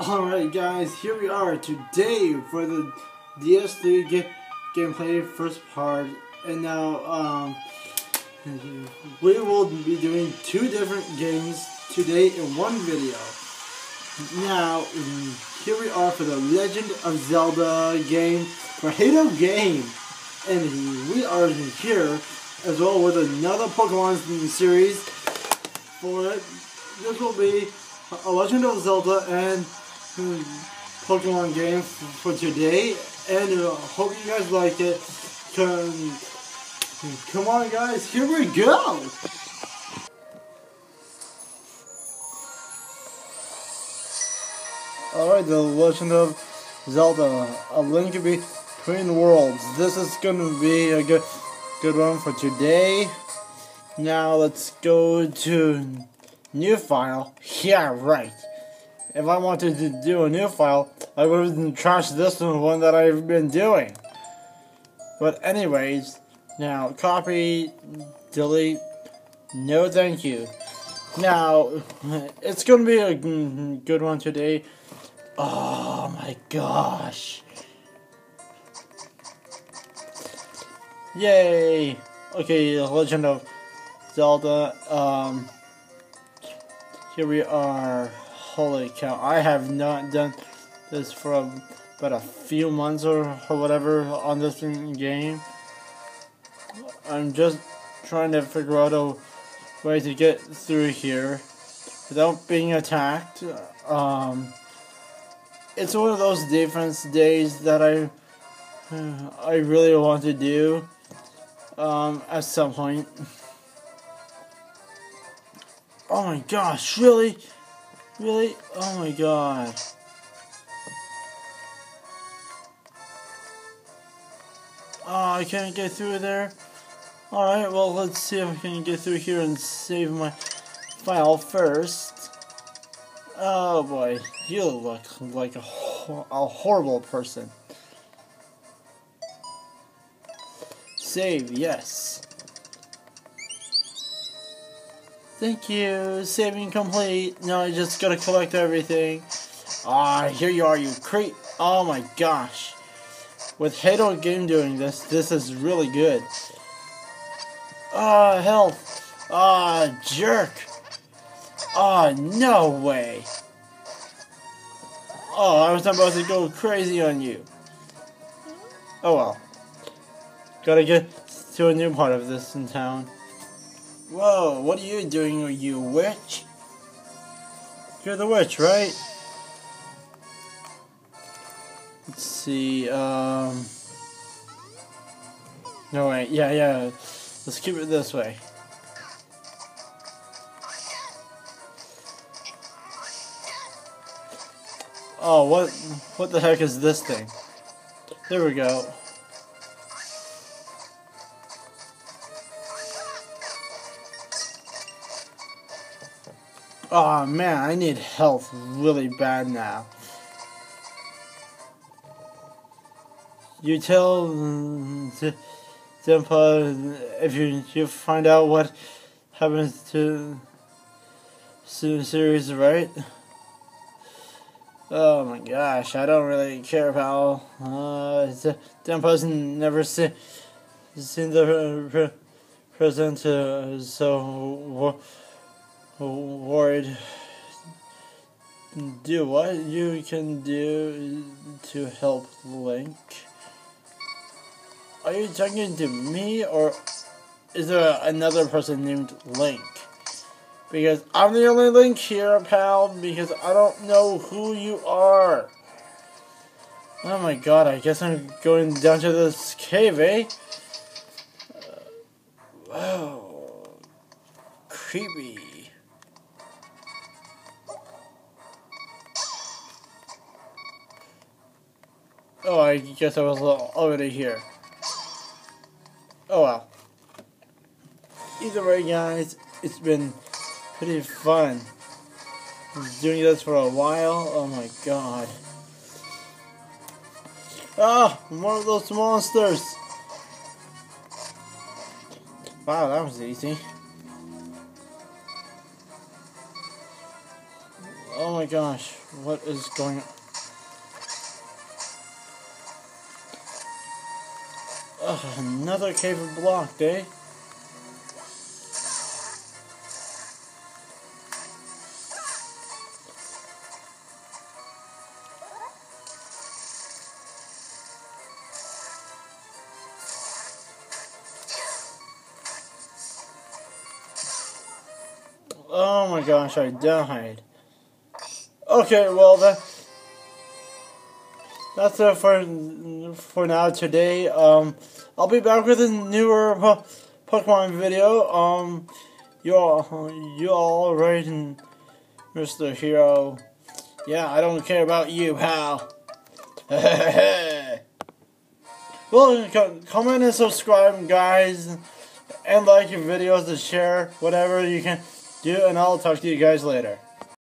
Alright guys, here we are today for the DS3 ga gameplay first part and now um, we will be doing two different games today in one video. Now, here we are for the Legend of Zelda game for Halo game and we are here as well with another Pokemon series for it. This will be a Legend of Zelda and Pokemon game for today, and uh, hope you guys like it. Come, come on, guys, here we go. Alright, the Legend of Zelda, A Link Between Worlds. This is to be a good, good one for today. Now let's go to new file. Yeah, right if I wanted to do a new file, I would have trashed this one that I've been doing. But anyways, now copy, delete, no thank you. Now, it's gonna be a good one today. Oh my gosh. Yay! Okay, Legend of Zelda, um, here we are. Holy cow, I have not done this for about a few months or, or whatever on this game. I'm just trying to figure out a way to get through here without being attacked. Um, it's one of those defense days that I I really want to do um, at some point. Oh my gosh, really? Really? Oh my god. Oh, I can't get through there. Alright, well, let's see if I can get through here and save my file first. Oh boy, you look like a, a horrible person. Save, yes. Thank you. Saving complete. No, I just gotta collect everything. Ah, here you are, you creep. Oh my gosh. With Halo Game doing this, this is really good. Ah, health. Ah, jerk. Ah, no way. Oh, I was about to go crazy on you. Oh well. Gotta get to a new part of this in town. Whoa, what are you doing, you witch? You're the witch, right? Let's see, um... No, wait, yeah, yeah. Let's keep it this way. Oh, what, what the heck is this thing? There we go. Oh man, I need health really bad now. You tell Zenpa if you you find out what happens to Seres, right? Oh my gosh, I don't really care, pal. Uh, Zenpa's never seen seen the present, uh, so worried. Do what you can do to help Link. Are you talking to me or is there another person named Link? Because I'm the only Link here, pal, because I don't know who you are. Oh my god, I guess I'm going down to this cave, eh? Uh, wow. Creepy. Oh, I guess I was already here. Oh well. Either way, guys, it's been pretty fun. Doing this for a while. Oh my god. Ah, more of those monsters. Wow, that was easy. Oh my gosh, what is going on? Ugh, another cave blocked, eh? Oh my gosh, I died. Okay, well that that's it for for now today. Um, I'll be back with a newer po Pokemon video. Um, you all you all right, Mr. Hero. Yeah, I don't care about you, pal. well, comment and subscribe, guys, and like your videos and share whatever you can do, and I'll talk to you guys later.